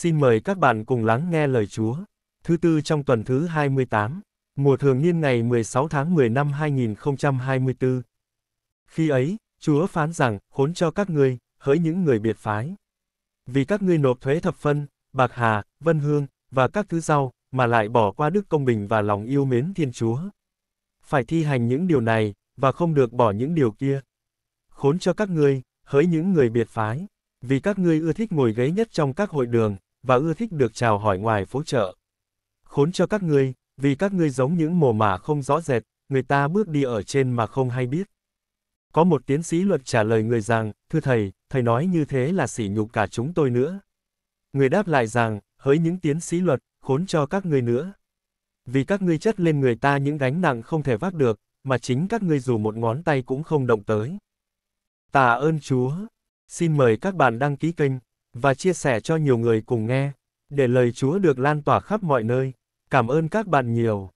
Xin mời các bạn cùng lắng nghe lời Chúa. Thứ tư trong tuần thứ 28, mùa thường niên ngày 16 tháng 10 năm 2024. Khi ấy, Chúa phán rằng, khốn cho các ngươi, hỡi những người biệt phái. Vì các ngươi nộp thuế thập phân, bạc hà, vân hương, và các thứ rau, mà lại bỏ qua đức công bình và lòng yêu mến Thiên Chúa. Phải thi hành những điều này, và không được bỏ những điều kia. Khốn cho các ngươi, hỡi những người biệt phái, vì các ngươi ưa thích ngồi ghế nhất trong các hội đường, và ưa thích được chào hỏi ngoài phố chợ. Khốn cho các ngươi, vì các ngươi giống những mồ mả không rõ rệt, người ta bước đi ở trên mà không hay biết. Có một tiến sĩ luật trả lời người rằng, thưa thầy, thầy nói như thế là sỉ nhục cả chúng tôi nữa. Người đáp lại rằng, hỡi những tiến sĩ luật, khốn cho các ngươi nữa. Vì các ngươi chất lên người ta những gánh nặng không thể vác được, mà chính các ngươi dù một ngón tay cũng không động tới. Tạ ơn Chúa. Xin mời các bạn đăng ký kênh và chia sẻ cho nhiều người cùng nghe, để lời Chúa được lan tỏa khắp mọi nơi. Cảm ơn các bạn nhiều.